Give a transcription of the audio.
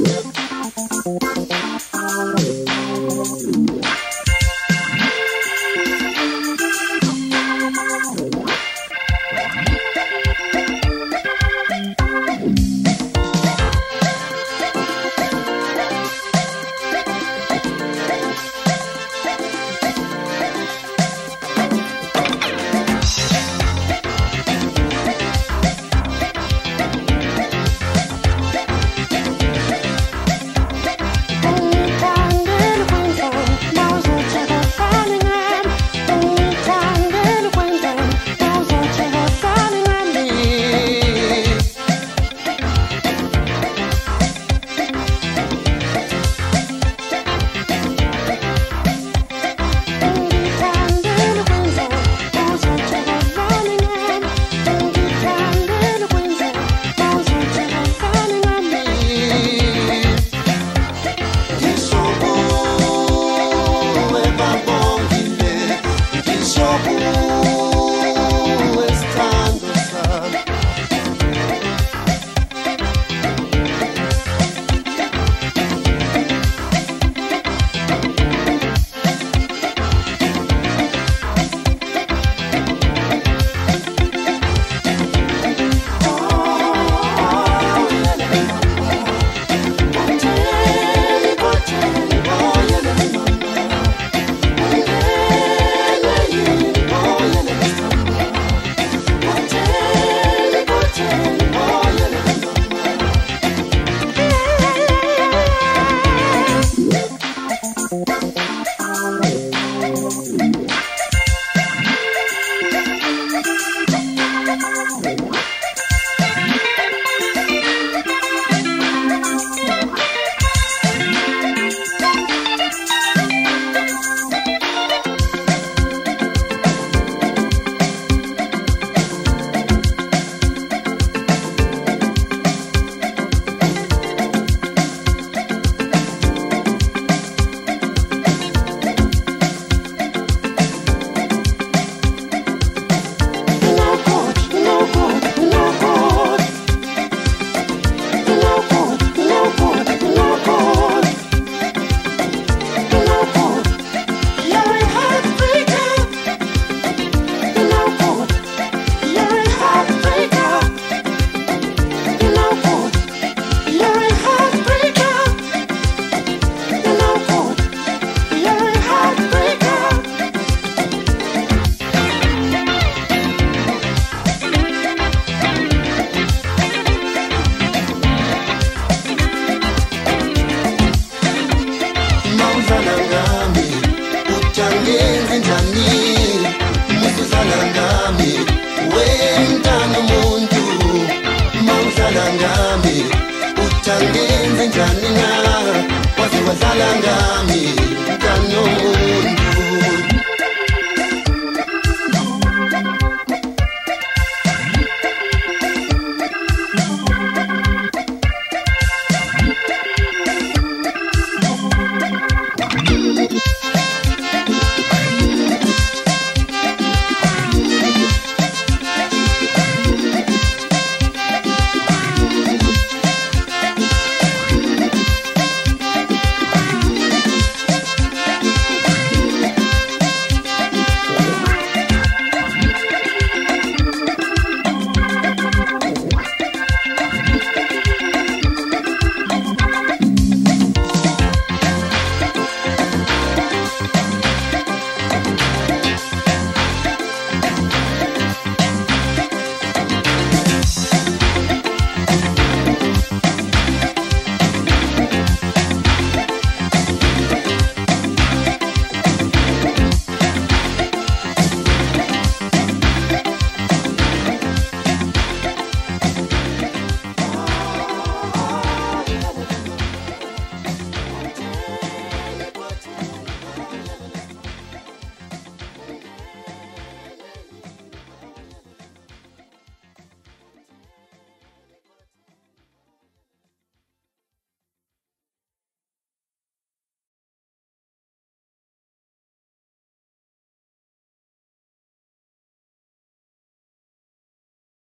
ngami utangenze njani